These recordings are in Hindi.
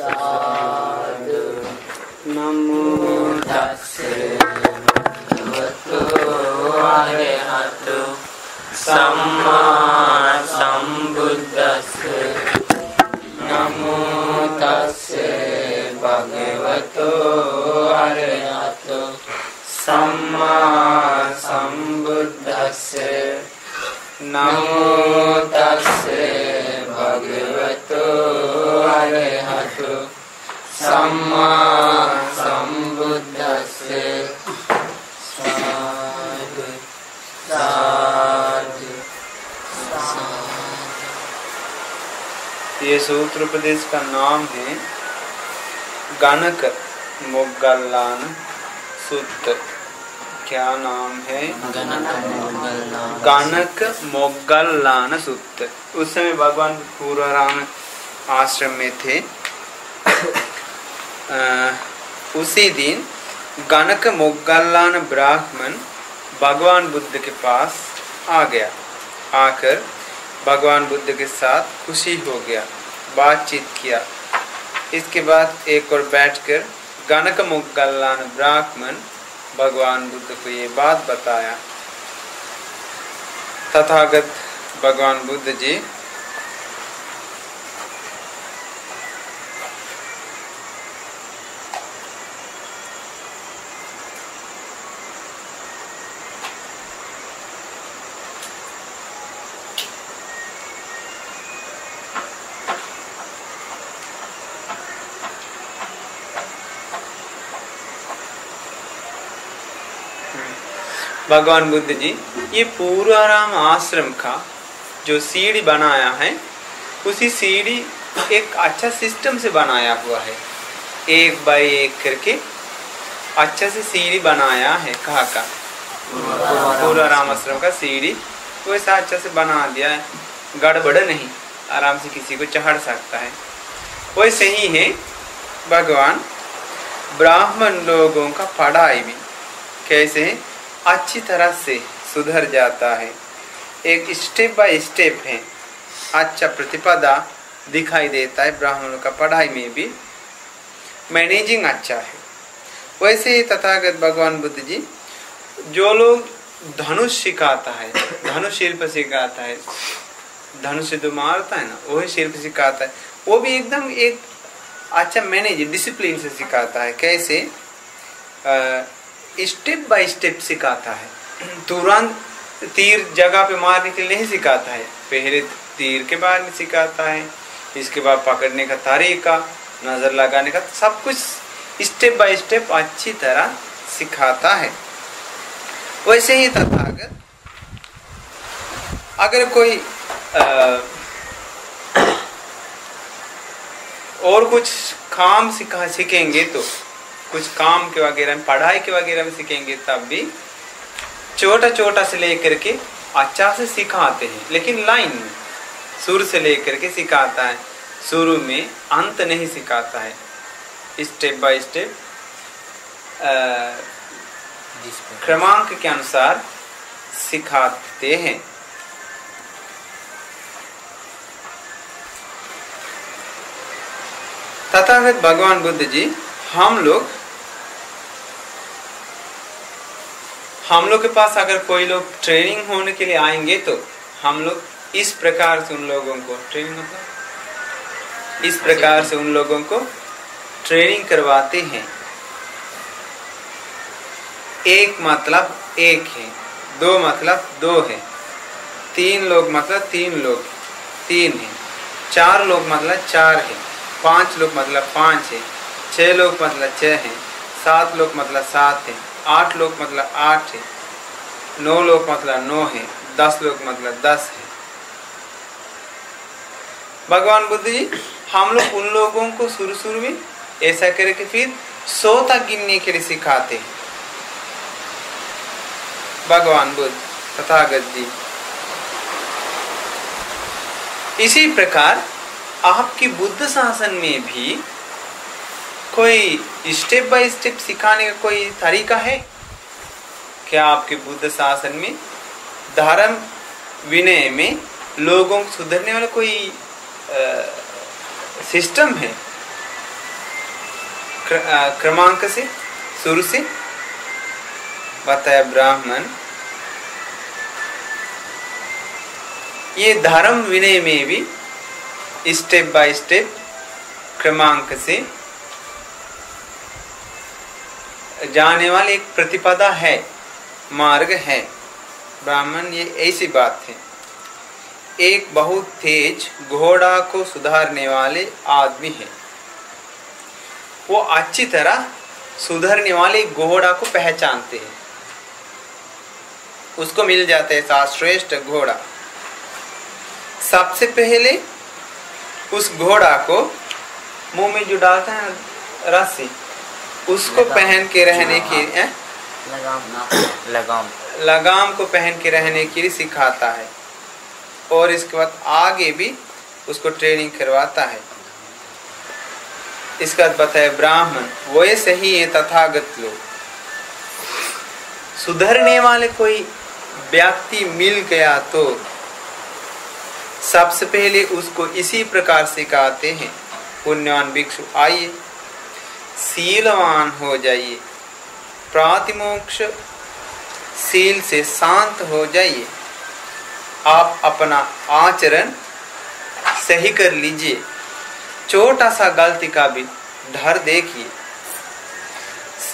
සාදු. නමෝ තස්සේ භගවතු ආරහතු. සම්මා සම්බුද්දස්ස. නමෝ තස්සේ භගවතු ආරහතු. සම්මා සම්බුද්දස්ස. නමෝ තස්සේ अरहतो सम्मा सम्बुद्धस्से साधु। साधु। ये सूत्र उपदेश का नाम है गणक मोगल्लान सूत्र क्या नाम है? गणक मोगल्लान सूत्र उस समय भगवान पूर्वराम आश्रम में थे। अ, उसी दिन गणक मोगल्लान ब्राह्मण भगवान बुद्ध के पास आ गया। आकर भगवान बुद्ध के साथ खुशी हो गया बातचीत किया। इसके बाद एक और बैठकर गणक मुगल्लान ब्राह्मण भगवान बुद्ध को ये बात बताया। तथागत भगवान बुद्ध जी भगवान बुद्ध जी, ये पूर्वाराम आश्रम का जो सीढ़ी बनाया है, उसी सीढ़ी एक अच्छा सिस्टम से बनाया हुआ है। एक बाय एक करके अच्छा से सीढ़ी बनाया है, कहा का? पूर्वाराम आश्रम का सीढ़ी वैसा अच्छा से बना दिया है। गड़बड़ नहीं, आराम से किसी को चढ़ सकता है। वैसे ही है, भगवान ब्राह्मण लोगों का पढ़ाई भी। कैसे? है अच्छी तरह से सुधर जाता है। एक स्टेप बाय स्टेप है। अच्छा प्रतिपदा दिखाई देता है ब्राह्मणों का पढ़ाई में भी। मैनेजिंग अच्छा है। वैसे ही तथागत भगवान बुद्ध जी, जो लोग धनुष सिखाता है, धनुष शिल्प सिखाता है, धनुष जो मारता है ना, वही शिल्प सिखाता है। वो भी एकदम एक अच्छा मैनेज डिसिप्लिन से सिखाता है। कैसे? स्टेप बाय स्टेप सिखाता है। तुरंत तीर जगह पे मारने के लिए नहीं सिखाता है। पहले तीर के बारे में सिखाता है। इसके बाद पकड़ने का तरीका नज़र लगाने का सब कुछ स्टेप बाय स्टेप अच्छी तरह सिखाता है। वैसे ही तथागत अगर कोई आ, और कुछ काम सिखा सीखेंगे तो कुछ काम के वगैरह में, पढ़ाई के वगैरह में सीखेंगे, तब भी छोटा छोटा से लेकर के अच्छा से सिखाते हैं। लेकिन लाइन में से लेकर के सिखाता है। शुरू में अंत नहीं सिखाता है। स्टेप बाय स्टेप क्रमांक के अनुसार सिखाते हैं। तथागत भगवान बुद्ध जी, हम लोग हम लोग के पास अगर कोई लोग ट्रेनिंग होने के लिए आएँगे तो हम लोग इस प्रकार से उन लोगों को ट्रेनिंग मतलब इस प्रकार से उन लोगों को ट्रेनिंग करवाते हैं। एक मतलब एक है दो मतलब दो है तीन लोग मतलब तीन लोग तीन है चार लोग मतलब चार है पाँच लोग मतलब पाँच है छह लोग मतलब छह है सात लोग मतलब सात है। आठ लोग मतलब आठ है। नौ लोग मतलब नौ है। दस लोग मतलब दस है। भगवान बुद्ध जी, हम लोग उन लोगों को शुरू शुरू में ऐसा करके फिर सौ तक गिनने के लिए सिखाते हैं। भगवान बुद्ध, तथागत जी। इसी प्रकार आपकी बुद्ध शासन में भी कोई स्टेप बाय स्टेप सिखाने का कोई तरीका है? क्या आपके बुद्ध शासन में धर्म विनय में लोगों को सुधरने वाला कोई सिस्टम है? क्र, क्रमांक से शुरू से? बताया ब्राह्मण। ये धर्म विनय में भी स्टेप बाय स्टेप क्रमांक से जाने वाली एक प्रतिपदा है, मार्ग है। ब्राह्मण, ये ऐसी बात है। एक बहुत तेज घोड़ा को सुधारने वाले आदमी है। वो अच्छी तरह सुधरने वाले घोड़ा को पहचानते हैं। उसको मिल जाता है श्रेष्ठ घोड़ा। सबसे पहले उस घोड़ा को मुँह में जो डालता है, रस्सी उसको पहन के रहने की लगाम लगाम। लगाम को पहन के रहने के लिए सिखाता है। और इसके बाद आगे भी उसको ट्रेनिंग करवाता है। इसका बताया ब्राह्मण वो ये सही है तथागत लोग। सुधरने वाले कोई व्यक्ति मिल गया तो सबसे पहले उसको इसी प्रकार सिखाते हैं। पुण्यवान भिक्षु आइए। सीलवान हो जाइए। प्रातिमोक्ष सील से शांत हो जाइए। आप अपना आचरण सही कर लीजिए। छोटा सा गलती का भी डर देखिए।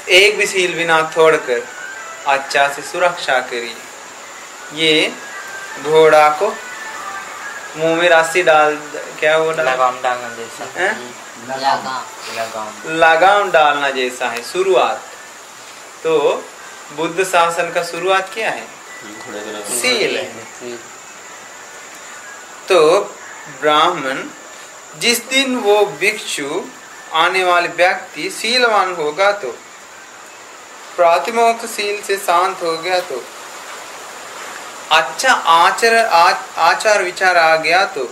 एक भी सील बिना छोड़कर अच्छा से सुरक्षा करिए। ये घोड़ा को मुँह में रस्सी डाल क्या वो डाल? लगाम डालना जैसा? लगाम। लगाम डालना जैसा है शुरुआत। तो बुद्ध शासन का शुरुआत क्या है? सील है। तो ब्राह्मण जिस दिन वो भिक्षु आने वाले व्यक्ति सीलवान होगा तो प्राथमिक सील से शांत हो गया तो अच्छा आचार आ, आचार विचार आ गया तो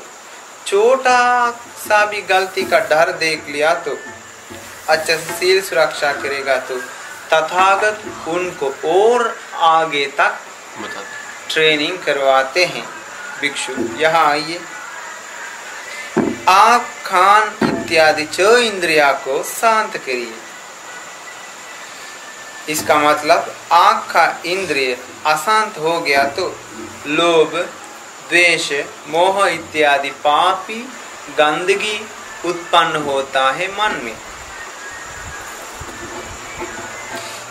छोटा सा भी गलती का डर देख लिया तो अच्छा से सील सुरक्षा करेगा तो तथागत उनको और आगे तक ट्रेनिंग करवाते हैं। भिक्षु यहाँ आइए। आँख खान इत्यादि च इंद्रिया को शांत करिए। इसका मतलब आँख का इंद्रिय अशांत हो गया तो लोभ द्वेष, मोह इत्यादि पापी गंदगी उत्पन्न होता है मन में।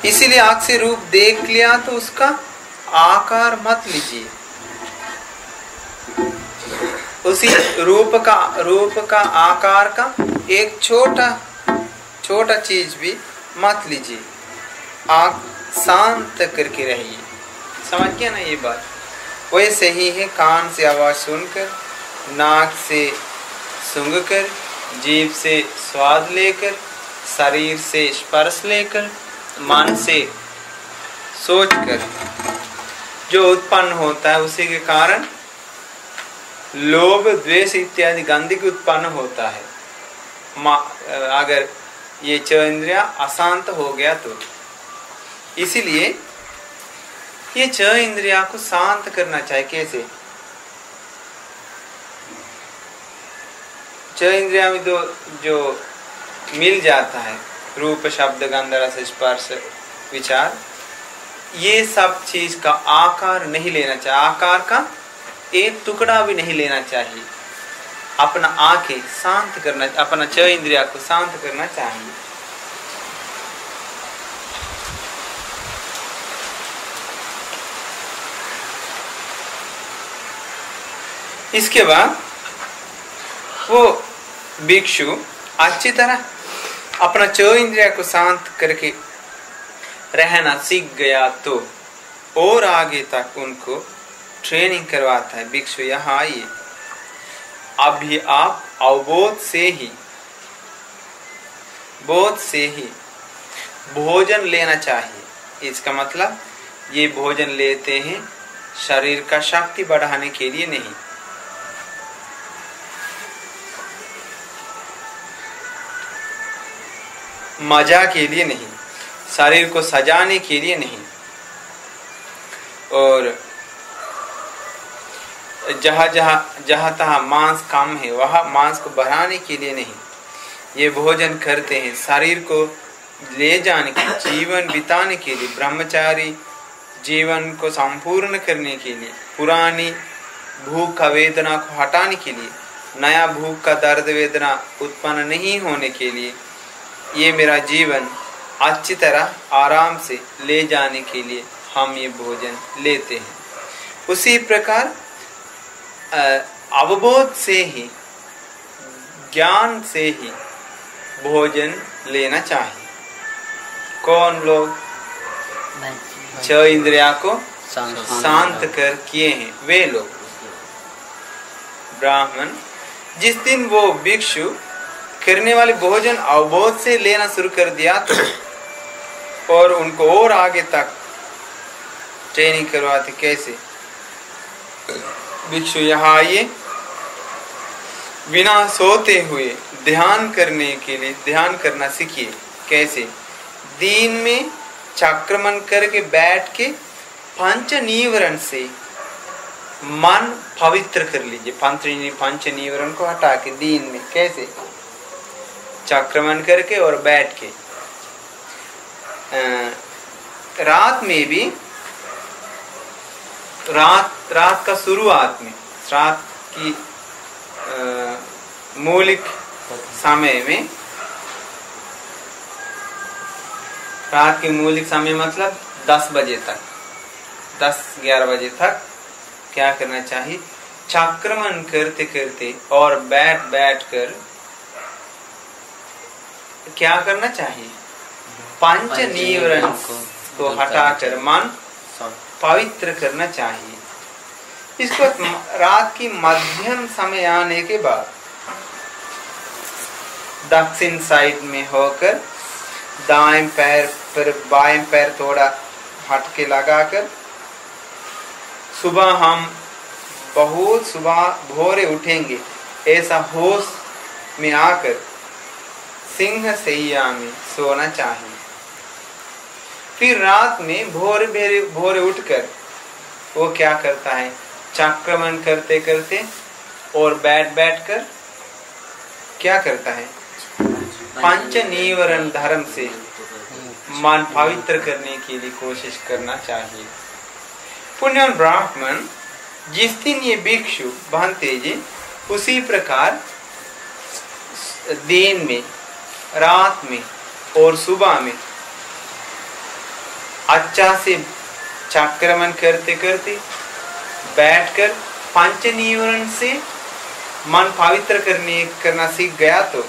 इसीलिए आँख से रूप देख लिया तो उसका आकार मत लीजिए। उसी रूप का रूप का आकार का एक छोटा छोटा चीज़ भी मत लीजिए। आँख शांत करके रहिए। समझ गया ना ये बात? वैसे ही है कान से आवाज़ सुनकर, नाक से सूंघकर, जीभ से स्वाद लेकर, शरीर से स्पर्श लेकर, मन से सोचकर। जो उत्पन्न होता है उसी के कारण लोभ, द्वेष इत्यादि गंदगी उत्पन्न होता है। अगर ये च इंद्रिया अशांत हो गया तो। इसीलिए ये च इंद्रिया को शांत करना चाहिए कैसे? च इंद्रिया में तो जो मिल जाता है, रूप, शब्द, गंध, रस, स्पर्श, विचार, ये सब चीज़ का आकार नहीं लेना चाहिए। आकार का एक टुकड़ा भी नहीं लेना चाहिए। अपना आँखें शांत करना अपना च इंद्रिया को शांत करना चाहिए। इसके बाद वो भिक्षु अच्छी तरह अपना च इंद्रिया को शांत करके रहना सीख गया तो और आगे तक उनको ट्रेनिंग करवाता है। भिक्षु, यहाँ आइए। अभी आप अवबोध से ही, बोध से ही भोजन लेना चाहिए। इसका मतलब ये भोजन लेते हैं शरीर का शक्ति बढ़ाने के लिए नहीं। मज़ा के लिए नहीं, शरीर को सजाने के लिए नहीं। और जहाँ जहाँ जहाँ तहाँ मांस कम है, वहाँ मांस को बढ़ाने के लिए नहीं। ये भोजन करते हैं शरीर को ले जाने के जीवन बिताने के लिए, ब्रह्मचारी जीवन को संपूर्ण करने के लिए, पुरानी भूख का वेदना को हटाने के लिए, नया भूख का दर्द वेदना उत्पन्न नहीं होने के लिए। ये मेरा जीवन अच्छी तरह आराम से ले जाने के लिए हम ये भोजन लेते हैं। उसी प्रकार अवबोध से ही ज्ञान से ही भोजन लेना चाहिए। कौन लोग? छ इंद्रिया को शांत कर किए हैं वे लोग। ब्राह्मण जिस दिन वो भिक्षु करने वाले भोजन अवबोध से लेना शुरू कर दिया तो और उनको और आगे तक ट्रेनिंग करवाते कैसे? भिक्षु यहाँ आइए। बिना सोते हुए ध्यान करने के लिए ध्यान करना सीखिए। कैसे? दिन में चक्रमण करके बैठ के पंच निवरण से मन पवित्र कर लीजिए। पंच पंच निवरण को हटा के दिन में। कैसे? चक्रमण करके और बैठ के। रात में भी, रात रात का शुरुआत में, रात की मौलिक समय में, रात के मौलिक समय मतलब 10 बजे तक 10-11 बजे तक क्या करना चाहिए? चक्रमण करते करते और बैठ बैठ कर क्या करना चाहिए? पंच निवरण को हटाकर मन पवित्र करना चाहिए। इसको रात की मध्यम समय आने के बाद दक्षिण साइड में होकर दाएँ पैर पर, बाएँ पैर थोड़ा हटके लगाकर सुबह हम बहुत सुबह भोरे उठेंगे। ऐसा होश में आकर सिंह सैया में सोना चाहिए फिर रात में भोरे भोरे भोरे उठकर वो क्या करता है? चक्रमण करते करते और बैठ बैठ कर क्या करता है? पंच निवरण धर्म से मन पवित्र करने के लिए कोशिश करना चाहिए। पुण्य ब्राह्मण जिस दिन ये भिक्षु बनते जी उसी प्रकार दिन में रात में और सुबह में। अच्छा से चक्रमण करते करते बैठकर पंच निवरण से मन पवित्र करने, करना सीख गया तो।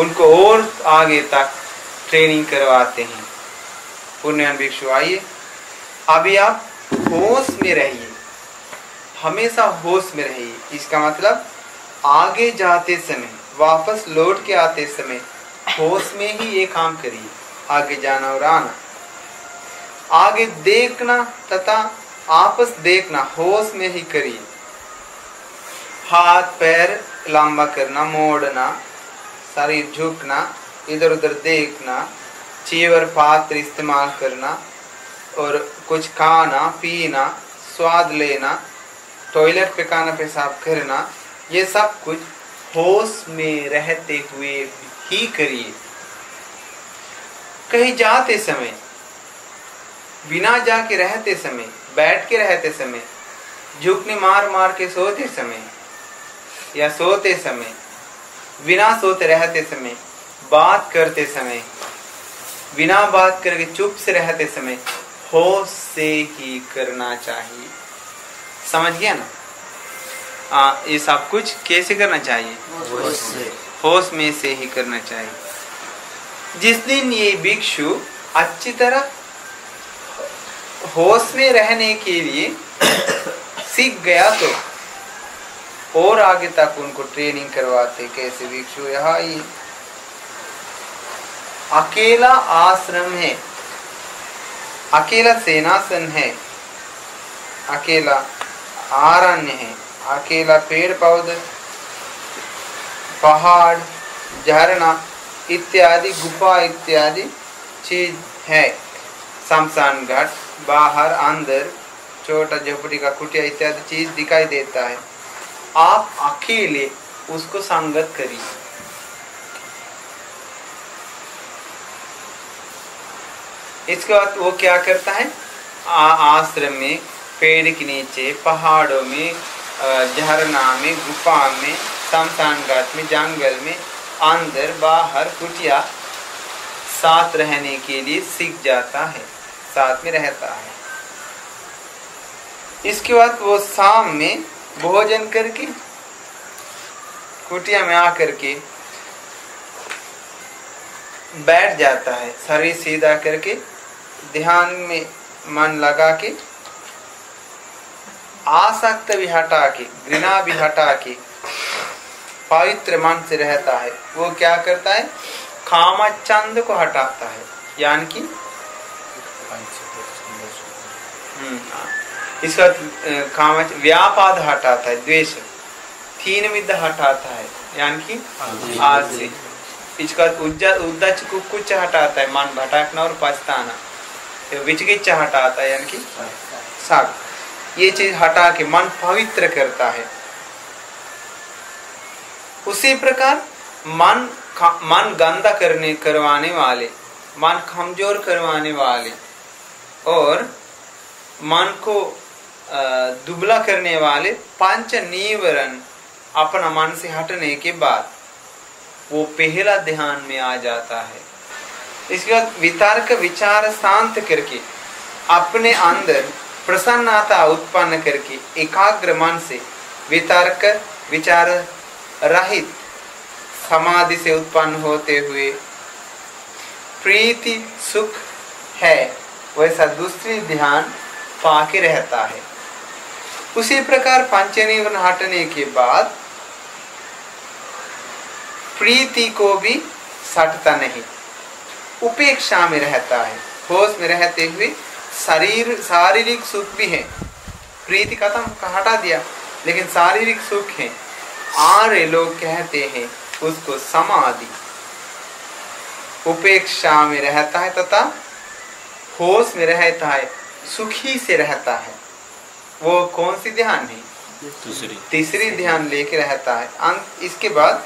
उनको और आगे तक ट्रेनिंग करवाते हैं। पुण्यन भिक्षु, आइए। अभी आप होश में रहिए। हमेशा होश में रहिए। इसका मतलब आगे जाते समय, वापस लौट के आते समय, होश में ही ये काम करिए। आगे जाना और आना। आगे देखना तथा आपस देखना, होश में ही करिए। हाथ पैर लंबा करना, मोड़ना, शरीर झुकना इधर उधर देखना, चीवर पात्र इस्तेमाल करना, और कुछ खाना, पीना, स्वाद लेना टॉयलेट पे खाना पेशाब करना ये सब कुछ होश में रहते हुए ही करिए। कहीं जाते समय, बिना जाके रहते समय, बैठ के रहते समय, झुकने मार मार के सोते समय, या सोते समय, बिना सोते रहते समय, बात करते समय, बिना बात करके चुप से रहते समय, होश से ही करना चाहिए। समझ गया ना? आ, ये सब कुछ कैसे करना चाहिए? होश में से ही करना चाहिए। जिस दिन ये भिक्षु अच्छी तरह होश में रहने के लिए सीख गया तो और आगे तक उनको ट्रेनिंग करवाते कैसे भिक्षु? यहाँ ही अकेला आश्रम है। अकेला सेनासन है। अकेला आरण्य है। अकेला पेड़ पौधे, पहाड़, झरना इत्यादि, गुफा इत्यादि चीज़ है। शमशान घाट, बाहर, अंदर, छोटा झोपड़ी का कुटिया इत्यादि चीज़ दिखाई देता है। आप अकेले उसको संगत करिए। इसके बाद वो क्या करता है? आश्रम में, पेड़ के नीचे, पहाड़ों में झरना में गुफा में शमशान घाट में जंगल में अंदर बाहर कुटिया साथ रहने के लिए सीख जाता है, साथ में रहता है। इसके बाद वो शाम में भोजन करके, कुटिया में आकर के बैठ जाता है, शरीर सीधा करके, ध्यान में मन लगा के आसक्त भी हटा के घृणा भी हटा के पवित्र मन से रहता है। वो क्या करता है? चंद को हटाता है। यानी कि हम्म, इसका काम व्यापाद हटाता है द्वेष। तीन विद हटाता है। यानी कि आज से इसका उद्दच को कुछ हटाता है मन भटकना और पछताना। तो हटाता है यानी कि साग। ये चीज़ हटा के मन पवित्र करता है। उसी प्रकार मन मन गंदा करने, करवाने वाले, मन कमज़ोर करवाने वाले और मन को दुबला करने वाले पाँच निवरण अपना मन से हटने के बाद वो पहला ध्यान में आ जाता है। इसके बाद वितर्क विचार शांत करके अपने अंदर प्रसन्नता उत्पन्न करके एकाग्र मन से वितर्क, विचार रहित समाधि से उत्पन्न होते हुए प्रीति सुख है, वैसा दूसरी ध्यान पाके रहता है। उसी प्रकार पंचनिवन हटने के बाद प्रीति को भी सटता नहीं। उपेक्षा में रहता है, होश में रहते हुए शरीर शारीरिक सुख भी है। प्रीति खत्म हटा दिया लेकिन शारीरिक सुख है। आर्य लोग कहते हैं उसको समाधि। उपेक्षा में रहता है तथा होश में रहता है सुखी से रहता है। वो कौन सी ध्यान है? तीसरी। तीसरी ध्यान लेके रहता है। अंत इसके बाद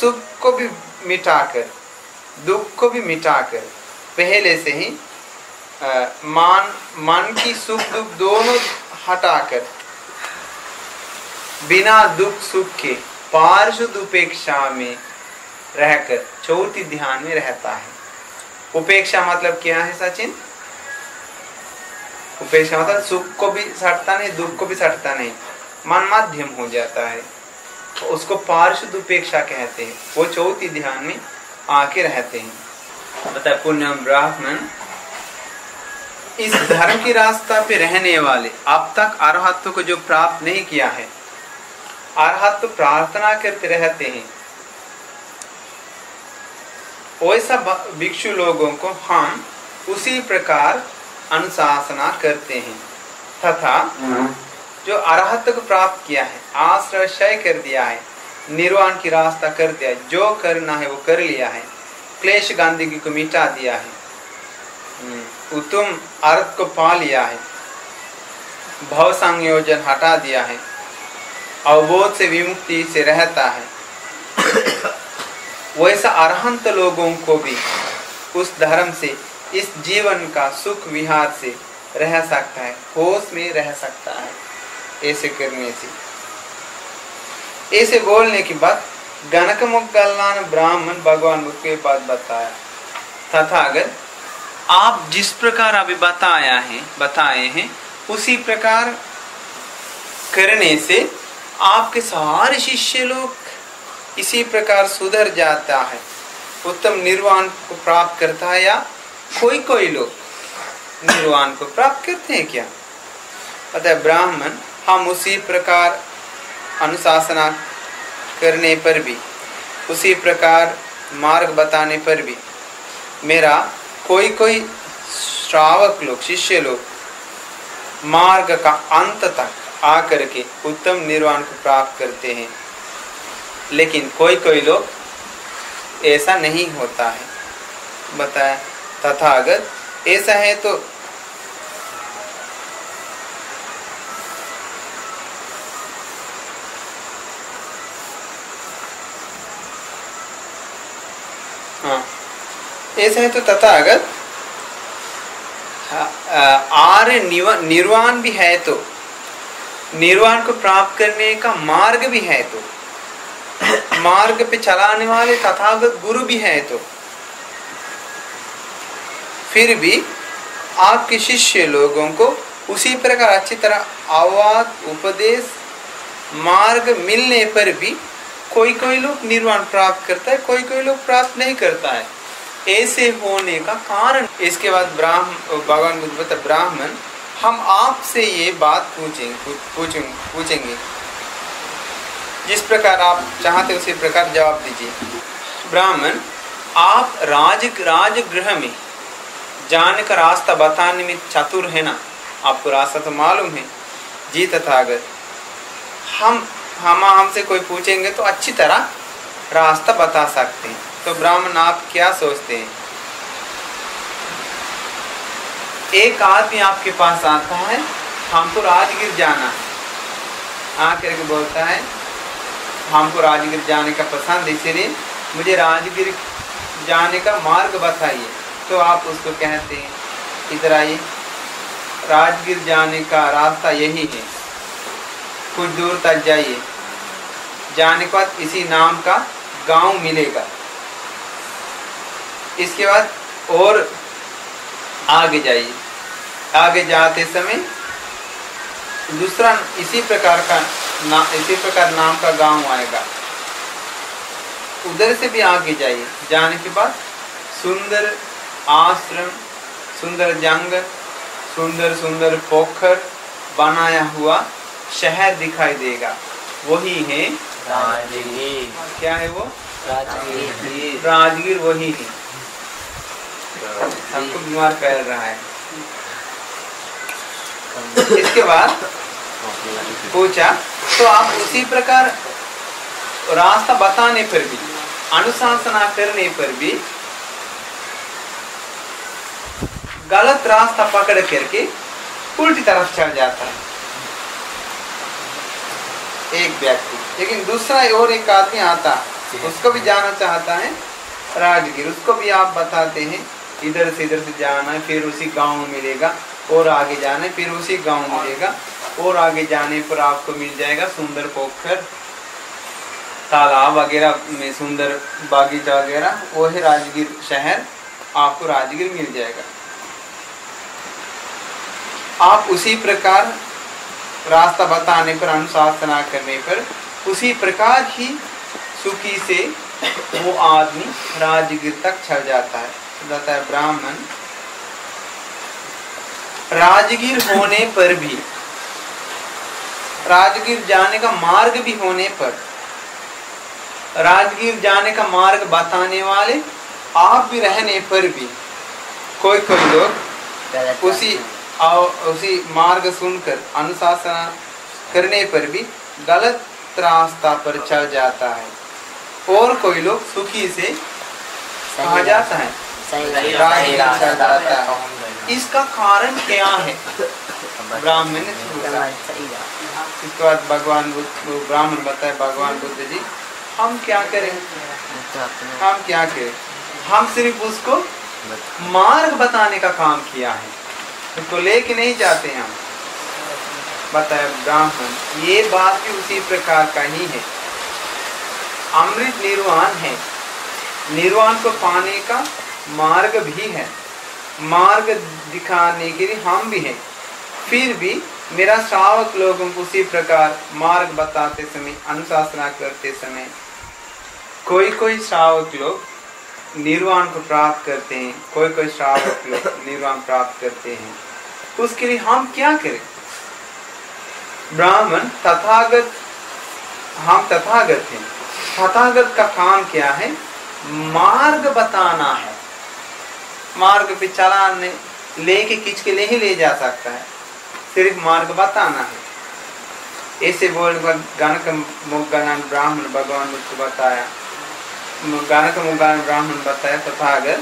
सुख को भी मिटाकर दुख को भी मिटाकर पहले से ही मान, मन की सुख दुख दोनों हटाकर, बिना दुख सुख के पार्षद उपेक्षा में रहकर, चौथी ध्यान में रहता है। उपेक्षा मतलब क्या है, सचिन? उपेक्षा मतलब सुख को भी सटता नहीं, दुख को भी सटता नहीं। मन माध्यम हो जाता है। तो उसको पार्षद उपेक्षा कहते हैं। वो चौथी ध्यान में आके रहते हैं। बता, पुण्यम ब्राह्मण इस धर्म की रास्ता पे रहने वाले अब तक अरहत्व को जो प्राप्त नहीं किया है अरहत्व प्रार्थना करते रहते हैं। वैसा भिक्षु लोगों को हम उसी प्रकार अनुशासना करते हैं। तथा जो अरहत को प्राप्त किया है आश्रय कर दिया है निर्वाण की रास्ता कर दिया है जो करना है वो कर लिया है क्लेश गांधी को मिटा दिया है। हम्म, उत्तम अर्थ को पा लिया है। भव संयोजन हटा दिया है। अवबोध से विमुक्ति से रहता है। वैसा अरहंत लोगों को भी उस धर्म से, इस जीवन का सुख विहार से रह सकता है, होश में रह सकता है। ऐसे करने से। ऐसे बोलने के बाद गणक मुगलान ब्राह्मण भगवान बुद्ध के पास बताया। तथा अगर आप जिस प्रकार अभी बताया है, बताए हैं, उसी प्रकार करने से आपके सारे शिष्य लोग इसी प्रकार सुधर जाता है। उत्तम निर्वाण को प्राप्त करता है या कोई कोई लोग निर्वाण को प्राप्त करते हैं क्या? अतः ब्राह्मण, हम उसी प्रकार अनुशासना करने पर भी, उसी प्रकार मार्ग बताने पर भी, मेरा कोई कोई श्रावक लोग, शिष्य लोग, मार्ग का अंत तक आकर के उत्तम निर्वाण को प्राप्त करते हैं। लेकिन कोई कोई लोग ऐसा नहीं होता है। बताया तथागत ऐसा है तो ऐसा है तो तथा अगर आर्य निर्वाण भी है तो निर्वाण को प्राप्त करने का मार्ग भी है तो मार्ग पे चलाने वाले तथागत गुरु भी है तो फिर भी आपके शिष्य लोगों को उसी प्रकार अच्छी तरह आवाज़ उपदेश, मार्ग मिलने पर भी कोई कोई लोग निर्वाण प्राप्त करता है कोई कोई लोग प्राप्त नहीं करता है। ऐसे होने का कारण। इसके बाद ब्राह्मण भगवान बुद्ध बता ब्राह्मण, हम आपसे ये बात पूछेंगे पूछेंगे पूछेंगे। जिस प्रकार आप चाहते उसी प्रकार जवाब दीजिए। ब्राह्मण, आप राज, राजगृह में जाने का रास्ता बताने में चतुर है ना? आपको रास्ता तो मालूम है। जी तथागत हम हम हमसे कोई पूछेंगे तो अच्छी तरह रास्ता बता सकते हैं। तो ब्राह्मण आप क्या सोचते हैं? एक आदमी आपके पास आता है, हमको राजगीर जाना है। आकर के बोलता है, हमको राजगीर जाने का पसंद इसलिए मुझे राजगीर जाने का मार्ग बताइए। तो आप उसको कहते हैं, इधर आइए। राजगीर जाने का रास्ता यही है। कुछ दूर तक जाइए। जाने के बाद इसी नाम का गाँव मिलेगा। इसके बाद और आगे जाइए। आगे जाते समय दूसरा इसी प्रकार का ना इसी प्रकार नाम का गाँव आएगा। उधर से भी आगे जाइए। जाने के बाद सुंदर आश्रम सुंदर जंग सुंदर सुंदर पोखर बनाया हुआ शहर दिखाई देगा। वही है राजगीर। क्या है वो? राजगीर। राजगीर वही है। हमको बीमार फैल रहा है। इसके बाद पूछा तो आप उसी प्रकार रास्ता बताने पर भी, अनुशासना करने पर भी गलत रास्ता पकड़ करके उल्टी तरफ़ चल जाता है। एक व्यक्ति, लेकिन दूसरा और एक आदमी आता, उसको भी जाना चाहता है, राजगीर, उसको भी आप बताते हैं। इधर से इधर से जाना है फिर उसी गाँव मिलेगा, और आगे जाना है फिर उसी गाँव मिलेगा, और आगे जाने पर आपको मिल जाएगा सुंदर पोखर, तालाब वगैरह में, सुंदर बागीचा वगैरह, वो है राजगीर शहर, आपको राजगीर मिल जाएगा। आप उसी प्रकार रास्ता बताने पर, अनुशासना करने पर, उसी प्रकार ही सुखी से वो आदमी राजगीर तक चल जाता है। जाता है ब्राह्मण राजगीर होने पर भी राजगीर जाने का मार्ग भी होने पर राजगीर जाने का मार्ग बताने वाले आप भी रहने पर भी कोई कोई लोग उसी उसी मार्ग सुनकर अनुशासन करने पर भी गलत रास्ता पर चल जाता है। और कोई लोग सुखी से कहा जाता है। इसका कारण क्या है? ब्राह्मण ने इसके बाद भगवान बुद्ध ब्राह्मण बताए, भगवान बुद्ध जी, हम क्या करें? हम क्या करें? हम सिर्फ़ उसको मार्ग बताने का काम किया है। उसको तो लेके नहीं जाते हम। बताए ब्राह्मण, ये बात भी उसी प्रकार का ही है। अमृत निर्वाण है। निर्वाण को पाने का मार्ग भी है। मार्ग दिखाने के लिए हम भी हैं। फिर भी मेरा श्रावक लोगों को उसी प्रकार मार्ग बताते समय, अनुशासना करते समय कोई कोई श्रावक लोग निर्वाण को प्राप्त करते हैं। कोई कोई श्रावक लोग निर्वाण प्राप्त करते हैं। उसके लिए हम क्या करें? ब्राह्मण तथागत, हम तथागत हैं। तथागत का काम क्या है? मार्ग बताना है। मार्ग पे चलाने, लेके किच के नहीं ले जा सकता है। सिर्फ़ मार्ग बताना है। ऐसे बोल गणक मुगन ब्राह्मण भगवान को बताया। गणक मुगन ब्राह्मण बताया, तथा अगर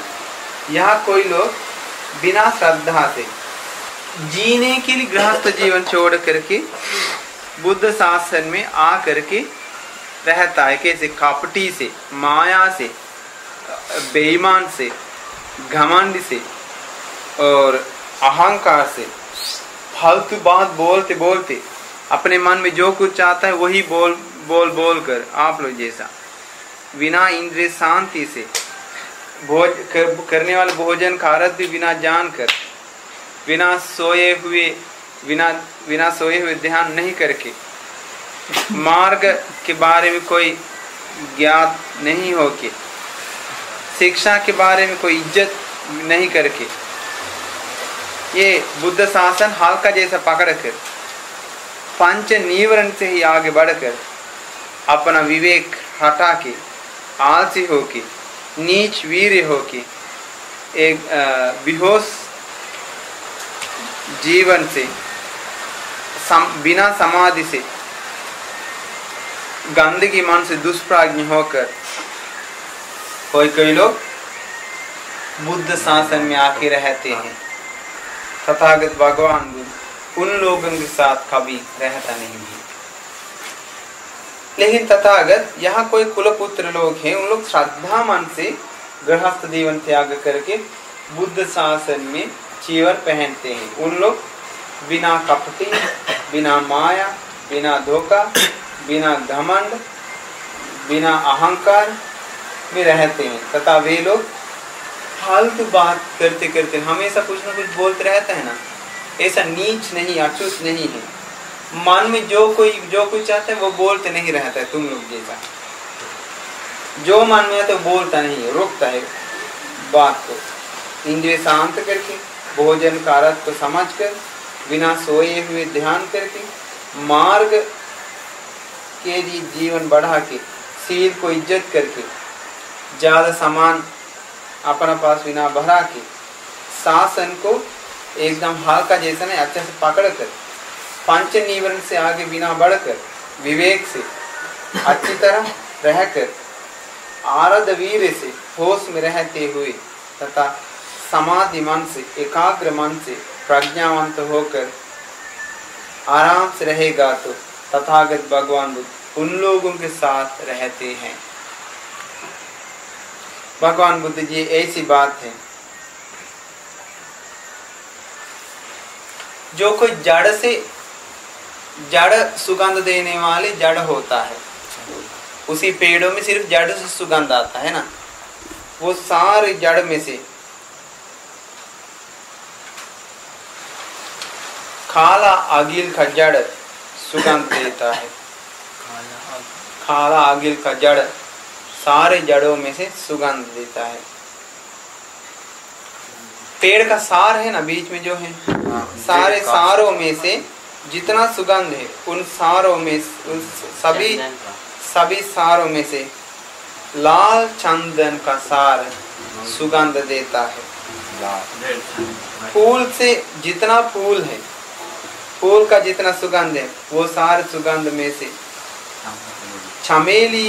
यहाँ कोई लोग बिना श्रद्धा से जीने के लिए गृहस्थ जीवन छोड़ करके, बुद्ध शासन में आ करके रहता है, कैसे कपटी से, माया से, बेईमान से घमंड से और अहंकार से। फालतू बात बोलते बोलते अपने मन में जो कुछ चाहता है वही बोल बोल बोल कर आप लोग जैसा। बिना इंद्रिय शांति से भोज कर, करने वाले भोजन अर्थ भी बिना जान कर बिना सोए हुए बिना बिना सोए हुए ध्यान नहीं करके। मार्ग के बारे में कोई ज्ञात नहीं हो के शिक्षा के बारे में कोई इज़्ज़त नहीं करके। ये बुद्ध शासन हल्का जैसा पकड़ कर पंच निवरण से ही आगे बढ़कर अपना विवेक हटा के आलसी होके नीच वीर होके एक बेहोश जीवन से सम, बिना समाधि से गंदगी मन से दुष्प्राज्ञ होकर कोई कोई लोग बुद्ध शासन में आके रहते हैं। तथागत भगवान बुद्ध उन लोगों के साथ कभी रहता नहीं है। लेकिन तथागत, यहाँ कोई कुलपुत्र लोग हैं, उन लोग श्रद्धा मन से गृहस्थ जीवन त्याग करके बुद्ध शासन में चीवर पहनते हैं। उन लोग बिना कपटी, बिना माया, बिना धोखा, बिना घमंड, बिना अहंकार में रहते हैं। तथा वे लोग फालतू बात करते करते हमेशा कुछ ना कुछ बोलते रहते हैं ना। ऐसा नीच नहीं अचुत नहीं है। मन में जो कोई, जो कुछ चाहता है वो बोलते नहीं रहता है तुम लोग जैसा। जो मन में आता है बोलता नहीं है, रोकता है बात को। इंद्रिय शांत करके भोजन कारक को समझ कर बिना सोए हुए ध्यान करके, मार्ग के लिए जीवन बढ़ा के, सील को इज़्ज़त करके ज्यादा सामान अपना पास बिना भरा के शासन को एकदम हल्का जैसा नहीं अच्छे से पकड़ कर पंच निवरण से आगे बिना बढ़कर विवेक से अच्छी तरह रहकर आरद वीर से होश में रहते हुए तथा समाधि मन से एकाग्र मन से प्रज्ञावंत होकर आराम से रहेगा तो तथागत भगवान बुद्ध उन लोगों के साथ रहते हैं भगवान बुद्ध जी ऐसी बात है। जो कोई जड़ से जड़ सुगंध देने वाले जड़ होता है उसी पेड़ों में सिर्फ़ जड़ से सुगंध आता है ना? वो सारे जड़ में से। खाला अगिल का जड़ सुगंध देता है। खाला अगिल। का जड़ सारे जड़ों में से सुगंध देता है। पेड़ का सार है ना बीच में जो है? सारे सारों में से जितना सुगंध है उन सारों में उन सभी सभी सारों में से लाल चंदन का सार सुगंध देता है। फूल से जितना फूल है फूल का जितना सुगंध है वो सार सुगंध में से चमेली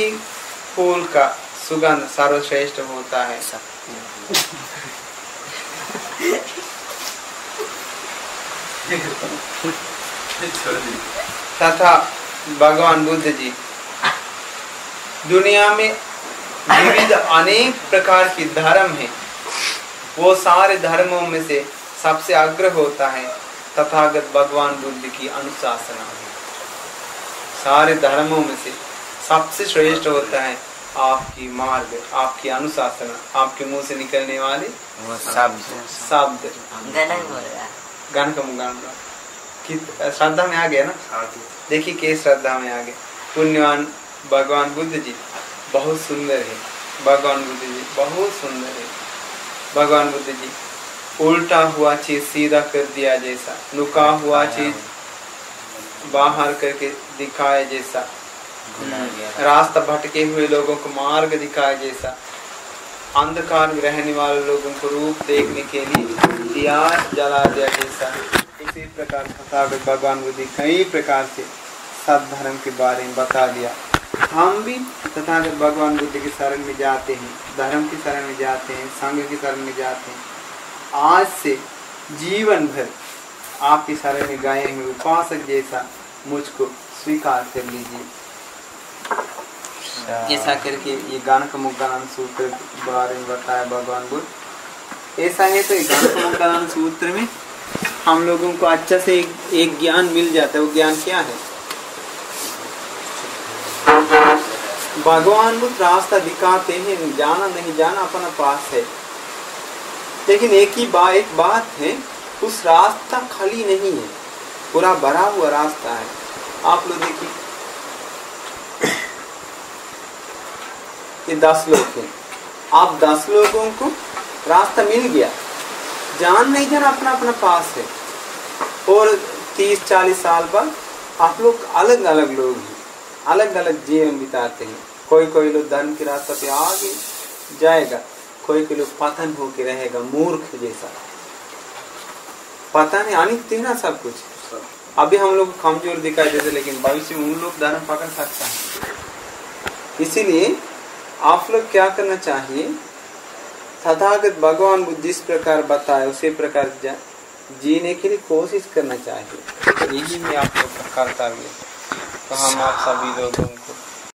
फूल का सुगंध सर्वश्रेष्ठ होता है। तथा भगवान बुद्ध जी दुनिया में विविध अनेक प्रकार की धर्म है। वो सारे धर्मों में से सबसे अग्र होता है तथागत भगवान बुद्ध की अनुशासना है। सारे धर्मों में से सबसे श्रेष्ठ होता है आपकी मार्ग आपकी अनुशासन आपके मुँह से निकलने वाले शब्द। शब्द। गण का मुगान श्रद्धा में आ गया ना? देखिए के श्रद्धा में आ गए पुण्यवान भगवान बुद्ध जी बहुत सुंदर है। भगवान बुद्ध जी बहुत सुंदर है। भगवान बुद्ध जी उल्टा हुआ चीज़ सीधा कर दिया जैसा लुका हुआ चीज़ बाहर करके दिखाए जैसा। रास्ता भटके हुए लोगों को मार्ग दिखाए जैसा। अंधकार में रहने वाले लोगों को रूप देखने के लिए दिया जला दिया जैसा। इसी प्रकार तथागत भगवान बुद्धि कई प्रकार से सब धर्म के बारे में बता दिया। हम भी तथागत भगवान बुद्ध की शरण में जाते हैं, धर्म की शरण में जाते हैं, संघ की शरण में जाते हैं, आज से जीवन भर आपकी शरण में गए हुए उपासक जैसा मुझको स्वीकार कर लीजिए। ऐसा करके ये गान का मुक्तानंद सूत्र बारे में बताया भगवान बुद्ध। ऐसा है तो गान का मुक्तानंद सूत्र में हम लोगों को अच्छा से एक, एक ज्ञान मिल जाता है। वो ज्ञान क्या है? भगवान बुद्ध रास्ता दिखाते हैं जाना नहीं जाना अपना पास है। लेकिन एक ही बात एक बात है उस रास्ता खाली नहीं है पूरा भरा हुआ रास्ता है। आप लोग देखिए। ये दस लोग हैं। आप दस लोगों को रास्ता मिल गया। जान नहीं जाना अपना अपना पास है। और तीस चालीस साल बाद आप लोग अलग अलग लोग हैं। अलग अलग जीवन बिताते हैं। कोई कोई लोग धर्म के रास्ते पे आगे जाएगा। कोई कोई लोग पतन होके रहेगा मूर्ख जैसा। पता नहीं अनित्य है ना सब कुछ? अभी हम लोग कमज़ोर दिखाई देते लेकिन भविष्य में उन लोग धर्म पकड़ सकता है। इसीलिए आप लोग क्या करना चाहिए? तथागत भगवान बुद्ध जिस प्रकार बताए, उसी प्रकार जीने के लिए कोशिश करना चाहिए। यही मैं आप लोग का कर्तव्य तो हम आप सभी लोगों